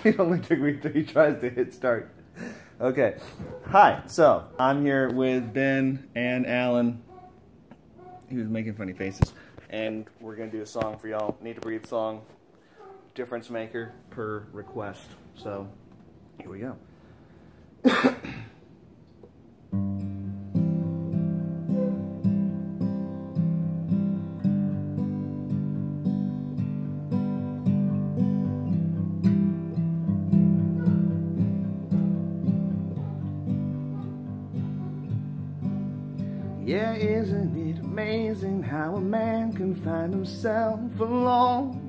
It only took me three tries to hit start. Okay. Hi. So I'm here with Ben and Alan. He was making funny faces, and we're gonna do a song for y'all. NEEDTOBREATHE song. Difference maker per request. So here we go. Yeah, isn't it amazing how a man can find himself alone?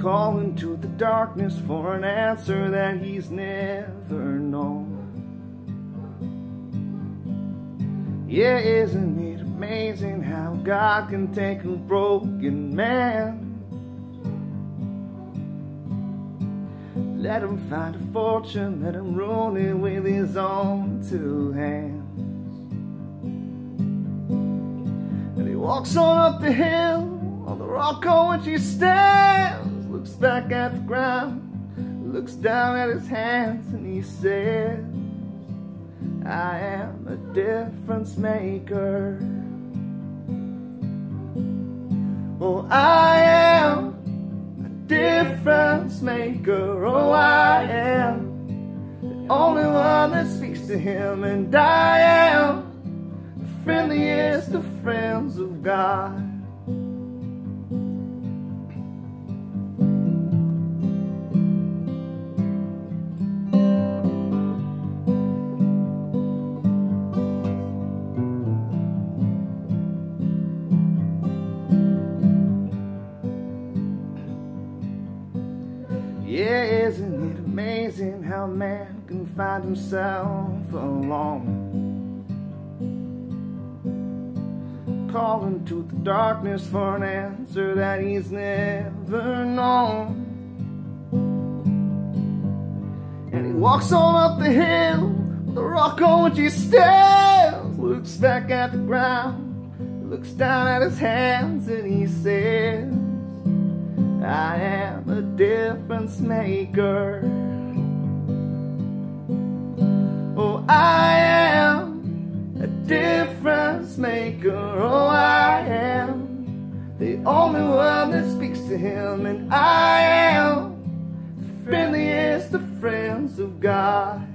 Calling to the darkness for an answer that he's never known. Yeah, isn't it amazing how God can take a broken man? Let him find a fortune, let him ruin it with his own two hands. And he walks on up the hill, on the rock on which he stands, looks back at the ground, looks down at his hands, and he says, I am a difference maker. Oh, I difference maker. Oh, I am the only one that speaks to him, and I am the friendliest of friends of God. Isn't it amazing how man can find himself alone? Calling to the darkness for an answer that he's never known. And he walks on up the hill, the rock on which he stands, looks back at the ground, looks down at his hands, and he says, difference maker. Oh, I am a difference maker. Oh, I am the only one that speaks to him, and I am the friendliest of friends of God.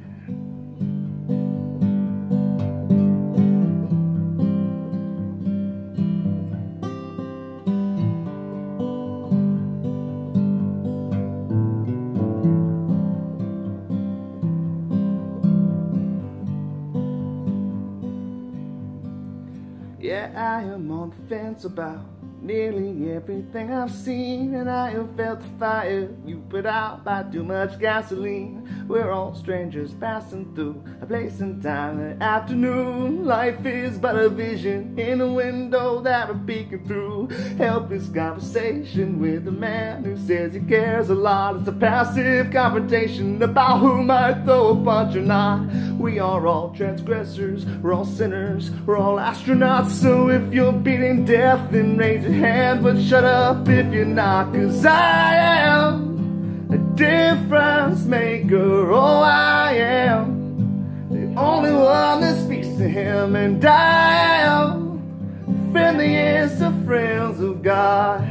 Yeah, I am on the fence about nearly everything I've seen, and I have felt the fire you put out by too much gasoline. We're all strangers passing through a place and time at afternoon. Life is but a vision in a window that we're peeking through. Helpless conversation with a man who says he cares a lot. It's a passive confrontation about who might throw a punch or not. We are all transgressors, we're all sinners, we're all astronauts. So if you're beating death, then raise your hand, but shut up if you're not. Cause I am a difference maker. Oh, I am the only one that speaks to him, and I am the friendliest of friends of God.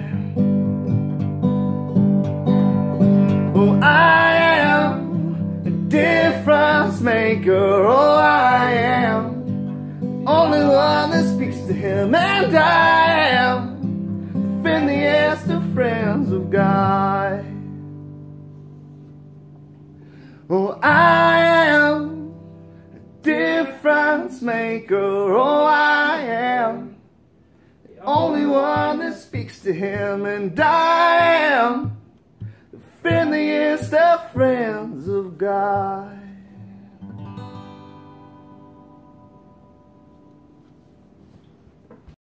Oh, I am a difference maker. Oh, I am only one that speaks to him, and I am the friendliest of friends of God. Oh, I am a difference maker. Oh, I am the only one that speaks to him, and I am the friendliest of friends of God.